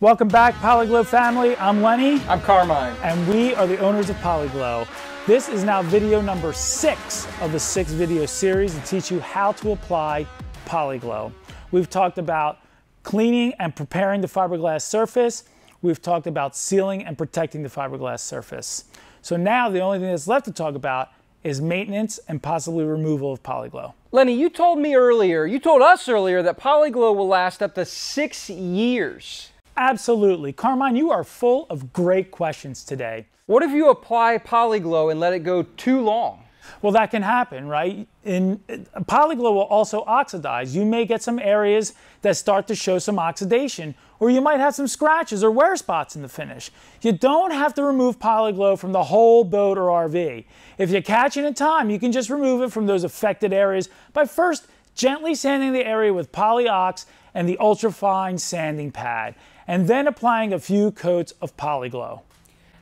Welcome back, Poli Glow family. I'm Lenny. I'm Carmine. And we are the owners of Poli Glow. This is now video number six of the six video series to teach you how to apply Poli Glow. We've talked about cleaning and preparing the fiberglass surface. We've talked about sealing and protecting the fiberglass surface. So now the only thing that's left to talk about is maintenance and possibly removal of Poli Glow. Lenny, you told me earlier, you told us earlier that Poli Glow will last up to six years. Absolutely. Carmine, you are full of great questions today. What if you apply Poli Glow and let it go too long? Well, that can happen, right? In Poli Glow will also oxidize. You may get some areas that start to show some oxidation, or you might have some scratches or wear spots in the finish. You don't have to remove Poli Glow from the whole boat or RV. If you catch it in time, you can just remove it from those affected areas by first gently sanding the area with Polyox and the ultrafine sanding pad and then applying a few coats of Poli Glow.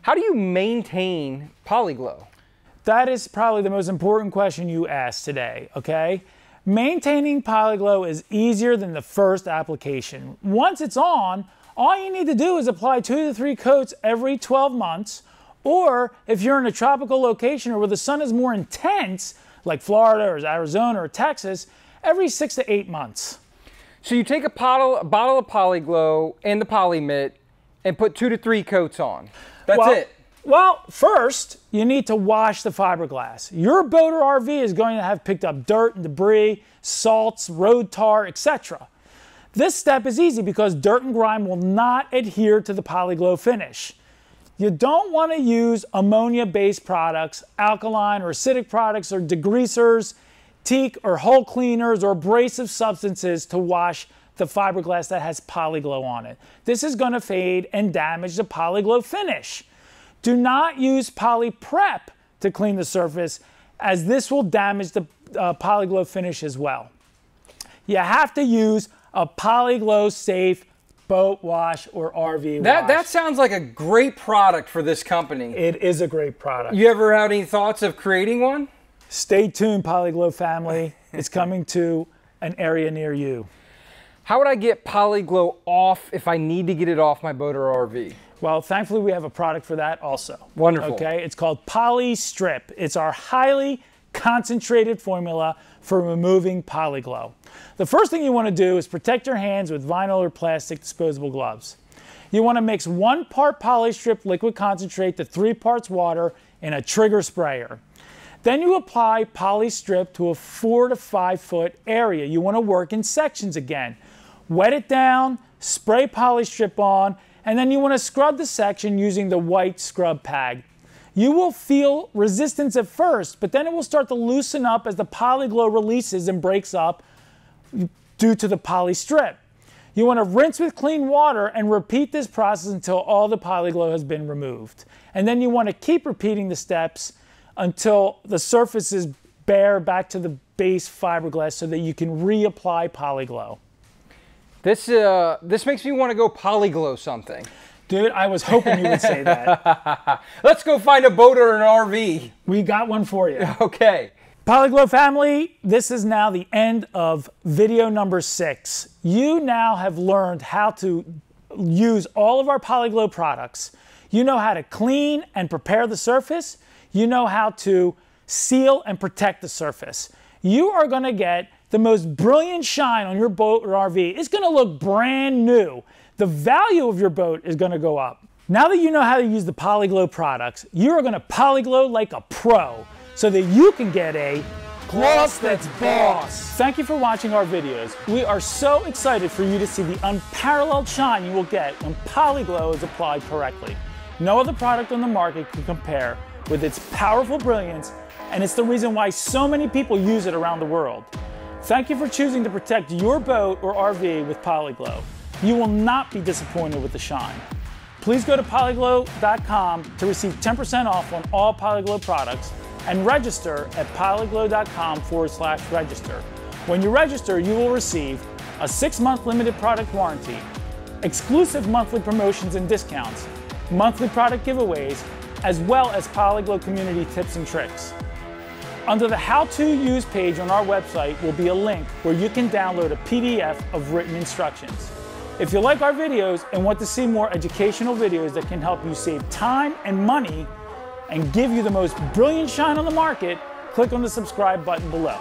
How do you maintain Poli Glow? That is probably the most important question you asked today, okay? Maintaining Poli Glow is easier than the first application. Once it's on, all you need to do is apply two to three coats every 12 months, or if you're in a tropical location or where the sun is more intense, like Florida or Arizona or Texas, every six to eight months. So you take a bottle, a bottle of Poli Glow and the Polymit and put two to three coats on. That's well, it. Well, first, you need to wash the fiberglass. Your boat or RV is going to have picked up dirt and debris, salts, road tar, etc. This step is easy because dirt and grime will not adhere to the Poli Glow finish. You don't want to use ammonia-based products, alkaline or acidic products or degreasers, teak or hull cleaners or abrasive substances to wash the fiberglass that has Poli Glow on it. This is going to fade and damage the Poli Glow finish. Do not use polyprep to clean the surface as this will damage the uh, Poli Glow finish as well. You have to use a Poli Glow safe boat wash or RV that, wash. That sounds like a great product for this company. It is a great product. You ever had any thoughts of creating one? Stay tuned, Poli Glow family. it's coming to an area near you. How would I get Poli Glow off if I need to get it off my boat or RV? Well, thankfully we have a product for that also. Wonderful. Okay, it's called Polystrip. It's our highly concentrated formula for removing Poli Glow. The first thing you want to do is protect your hands with vinyl or plastic disposable gloves. You want to mix one part Polystrip liquid concentrate to three parts water in a trigger sprayer. Then you apply polystrip to a four to five foot area. You want to work in sections again. Wet it down, spray polystrip on, and then you want to scrub the section using the white scrub pad. You will feel resistance at first, but then it will start to loosen up as the Poli Glow releases and breaks up due to the polystrip. You want to rinse with clean water and repeat this process until all the Poli Glow has been removed. And then you want to keep repeating the steps until the surface is bare back to the base fiberglass so that you can reapply Poli Glow. This, uh, this makes me want to go polyglow something. Dude, I was hoping you would say that. Let's go find a boat or an RV. We got one for you. Okay. Poli Glow family, this is now the end of video number six. You now have learned how to use all of our Poli Glow products. You know how to clean and prepare the surface you know how to seal and protect the surface. You are going to get the most brilliant shine on your boat or RV. It's going to look brand new. The value of your boat is going to go up. Now that you know how to use the Poli Glow products, you are going to polyglow like a pro so that you can get a gloss that's boss. Thank you for watching our videos. We are so excited for you to see the unparalleled shine you will get when Poli Glow is applied correctly. No other product on the market can compare with its powerful brilliance, and it's the reason why so many people use it around the world. Thank you for choosing to protect your boat or RV with Poli Glow. You will not be disappointed with the shine. Please go to poliglow.com to receive 10% off on all Poli Glow products and register at poliglow.com forward slash register. When you register, you will receive a six month limited product warranty, exclusive monthly promotions and discounts, monthly product giveaways, as well as Poli Glow community tips and tricks. Under the How To Use page on our website will be a link where you can download a PDF of written instructions. If you like our videos and want to see more educational videos that can help you save time and money and give you the most brilliant shine on the market, click on the subscribe button below.